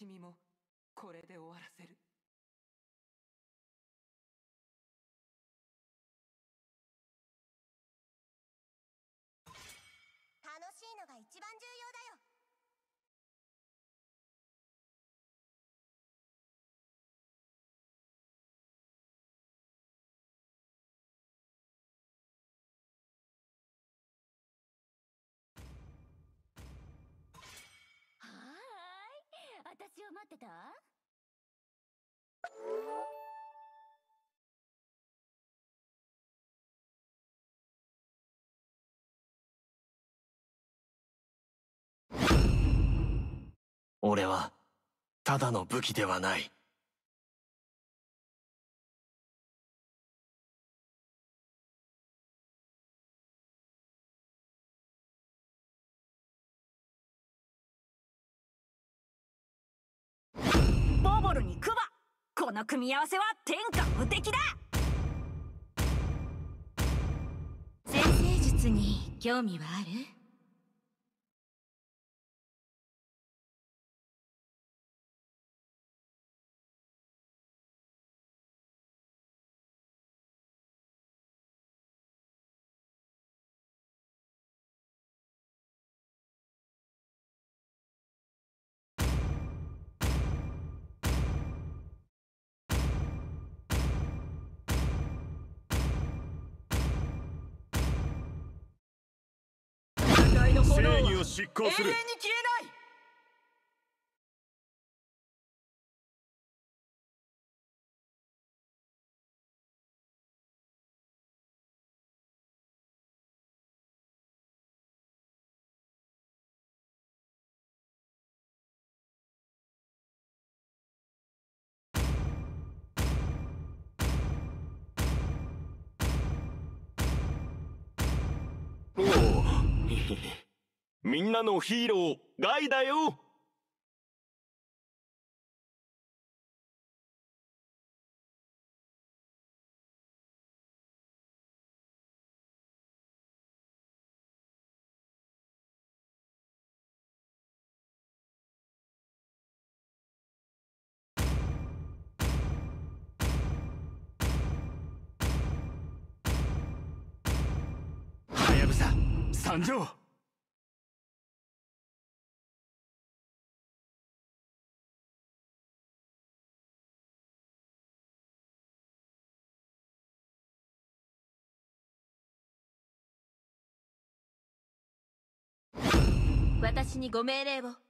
しみもこれで終わらせる。楽しいのが一番重要だよ。ーい私を待ってた？俺はただの武器ではない。この組み合わせは天下無敵だ。先生術に興味はある？の正炎は義を執行する。永遠に消えない。おおみんなのヒーローガイだよ。はやぶさ参上。私にご命令を「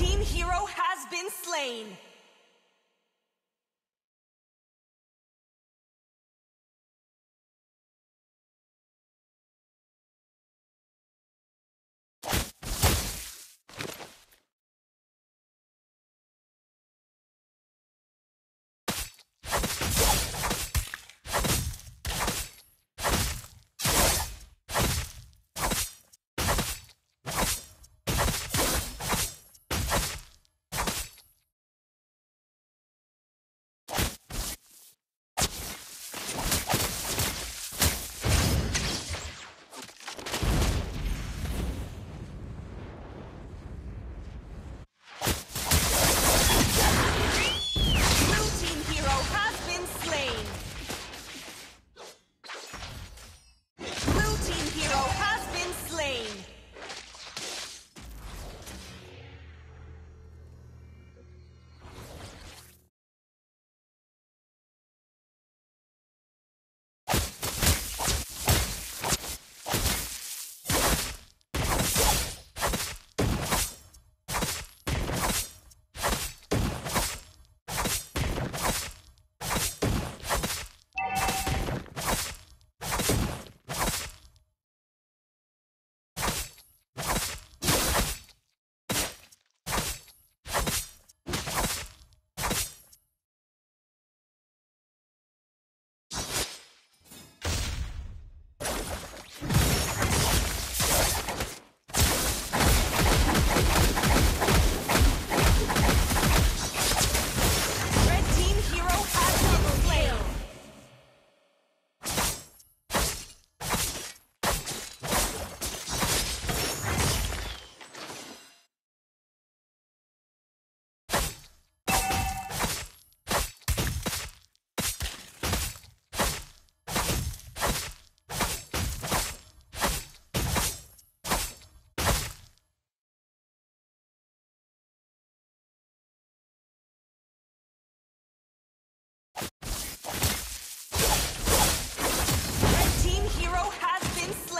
Team hero has been slain.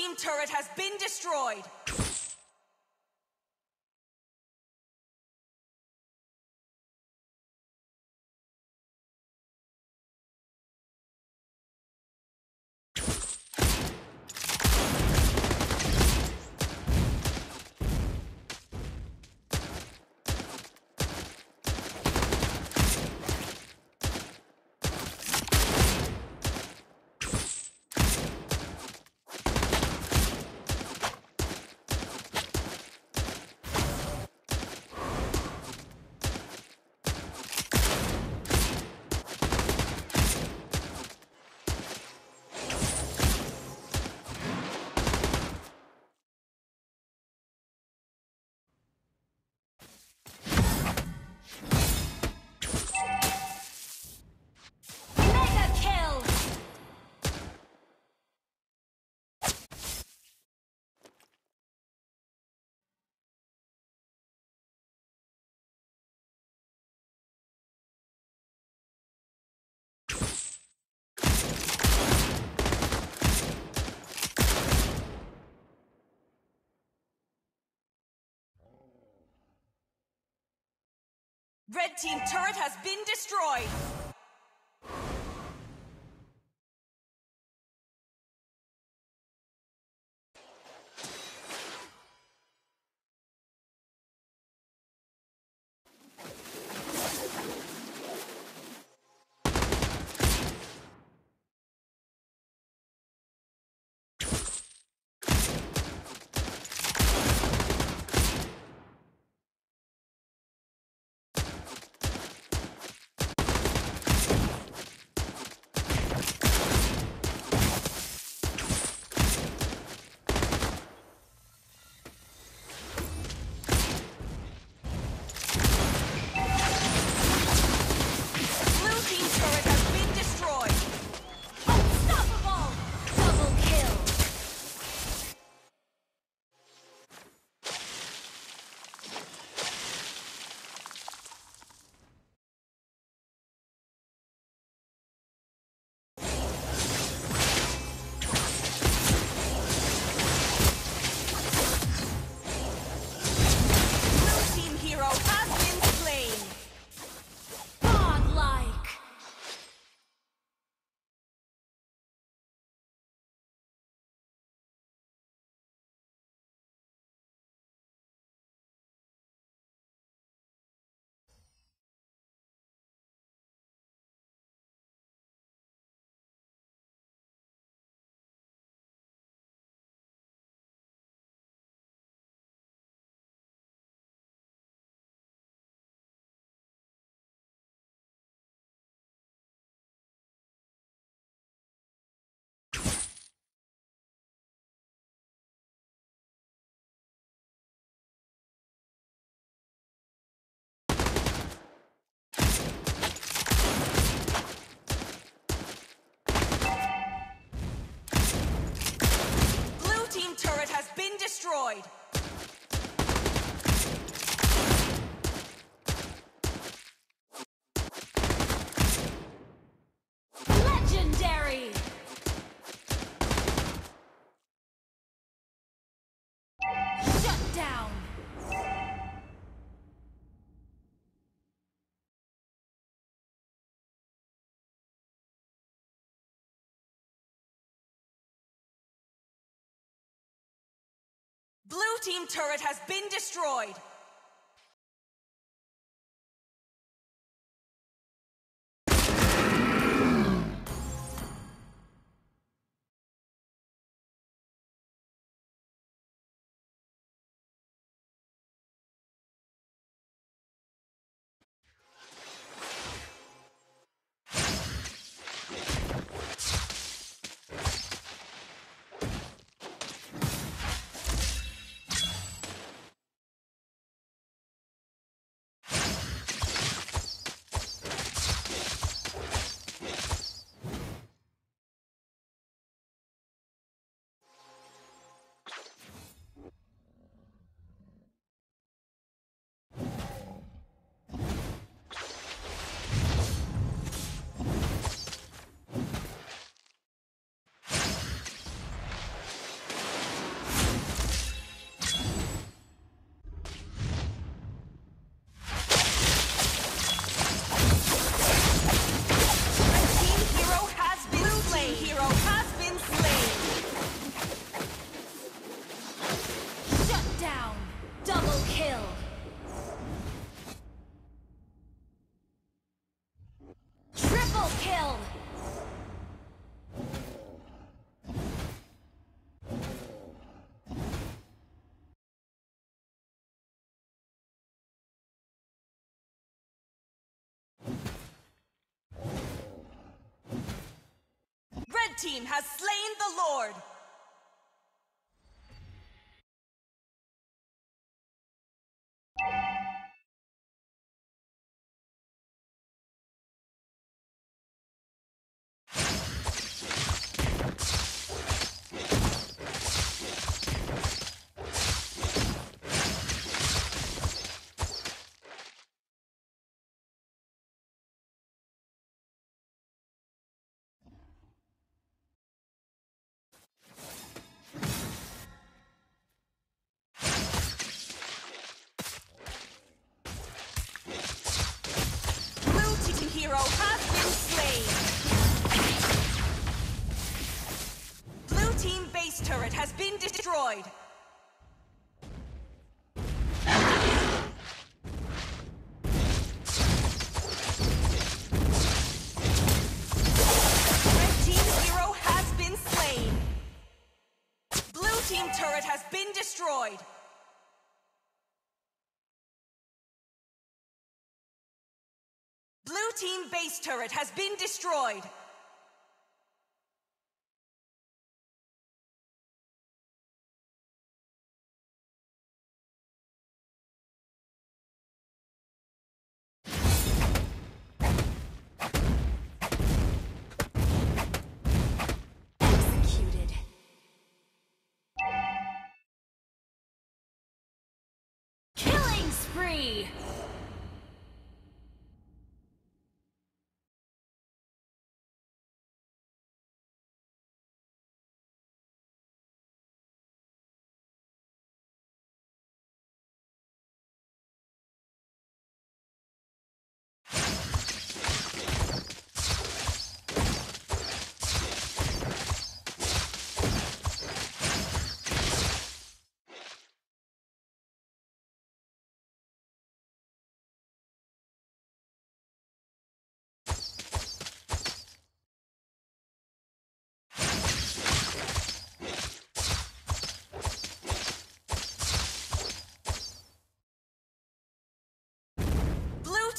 team turret has been destroyed. Red team turret has been destroyed. Been destroyed. Blue team turret has been destroyed. Team has slain the Lord! Turret has been destroyed! Red team hero has been slain! Blue team turret has been destroyed! Blue team base turret has been destroyed. see.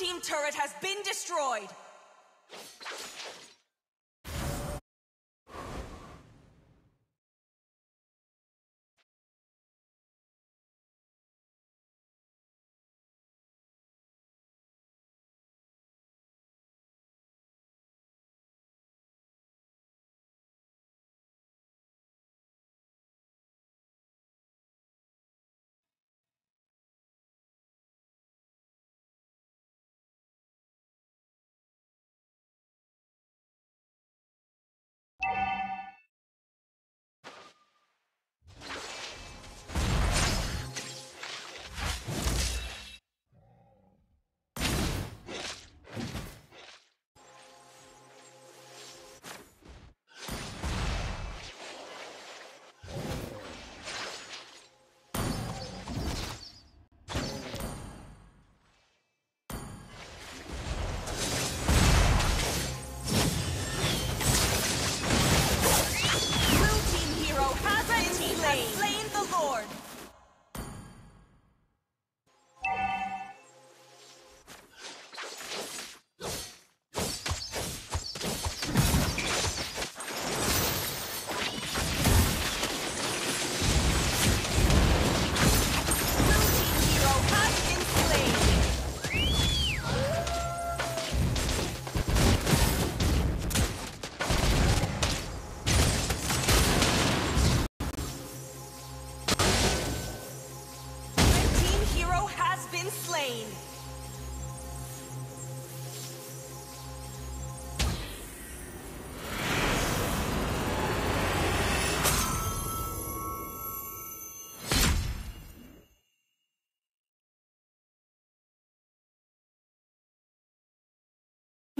Team turret has been destroyed.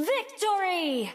Victory!